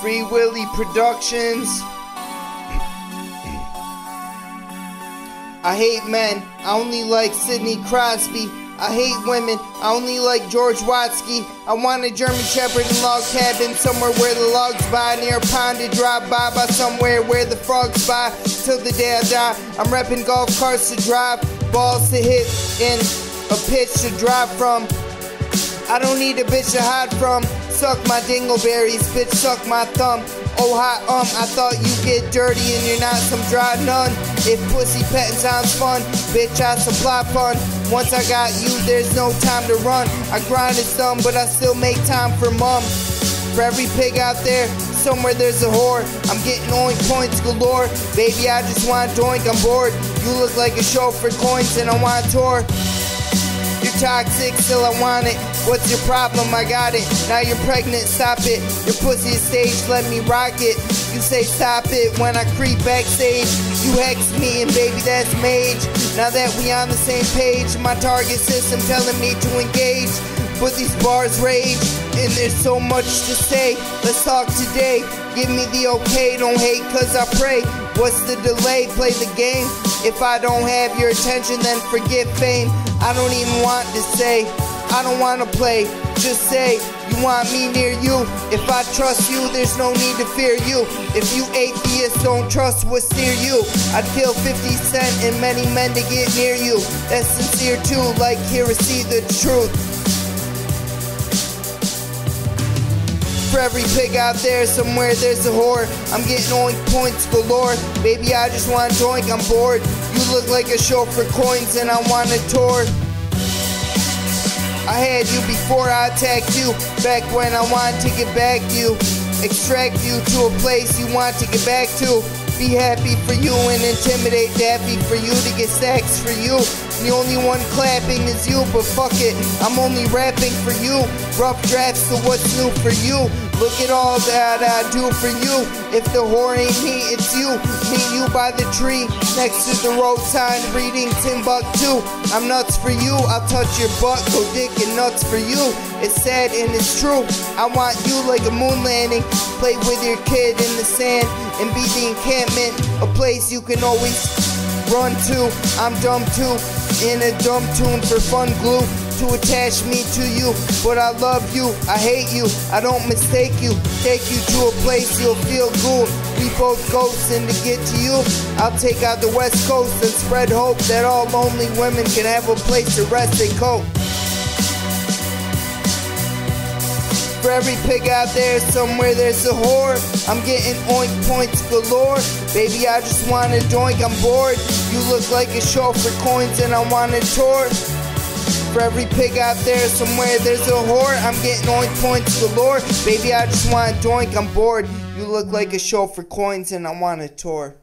Free Willy Productions. I hate men. I only like Sidney Crosby. I hate women. I only like George Watsky. I want a German Shepherd and log cabin somewhere where the logs by near a pond to drive by by somewhere where the frogs by till the day I die. I'm repping golf carts to drive, balls to hit, and a pitch to drive from. I don't need a bitch to hide from. Suck my dingleberries, bitch, suck my thumb. Oh, hi, um, I thought you get dirty and you're not some dry nun. If pussy petting sounds fun, bitch, I supply fun. Once I got you, there's no time to run. I grinded some, but I still make time for mom. For every pig out there, somewhere there's a whore. I'm getting oink points galore. Baby, I just want doink, I'm bored. You look like a show for coins and I want a tour. You're toxic, still I want it. What's your problem? I got it. Now you're pregnant, stop it. Your pussy is staged, let me rock it. You say stop it when I creep backstage. You hex me and baby that's mage. Now that we on the same page, my target system telling me to engage. But these bars rage, and there's so much to say. Let's talk today. Give me the okay, don't hate cause I pray. What's the delay? Play the game. If I don't have your attention, then forget fame. I don't even want to say, I don't want to play. Just say, you want me near you. If I trust you, there's no need to fear you. If you atheists don't trust what's near you, I'd kill 50 Cent and many men to get near you. That's sincere too, like here see the truth. For every pig out there, somewhere there's a whore. I'm getting oink points galore. Baby, I just want to doink, I'm bored. You look like a show for coins and I want a tour. I had you before I attacked you. Back when I wanted to get back to you. Extract you to a place you want to get back to. Be happy for you and intimidate Daffy for you to get sex for you. The only one clapping is you, but fuck it, I'm only rapping for you. Rough drafts to what's new for you. Look at all that I do for you. If the whore ain't me, it's you. Meet you by the tree, next to the road sign, reading Timbuktu. I'm nuts for you, I'll touch your butt, go dick and nuts for you. It's sad and it's true. I want you like a moon landing. Play with your kid in the sand and be the encampment, a place you can always run to. I'm dumb too, in a dumb tune for fun glue to attach me to you. But I love you, I hate you, I don't mistake you. Take you to a place you'll feel good. We both ghosts, and to get to you, I'll take out the West Coast and spread hope that all lonely women can have a place to rest their coat. For every pig out there, somewhere there's a whore. I'm getting oink points galore. Baby, I just want to doink, I'm bored. You look like a show for coins and I want a tour. For every pig out there, somewhere there's a whore. I'm getting oink points galore. Baby, I just want a doink, I'm bored. You look like a show for coins and I want a tour.